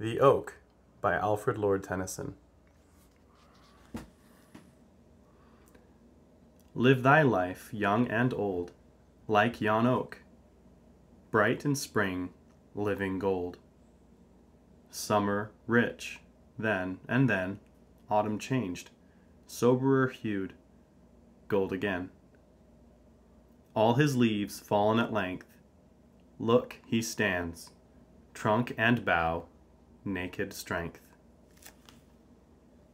The Oak by Alfred Lord Tennyson. Live thy life, young and old, like yon oak, bright in spring, living gold. Summer rich, then, and then, autumn changed, soberer hued, gold again. All his leaves fallen at length, look, he stands, trunk and bough, naked strength.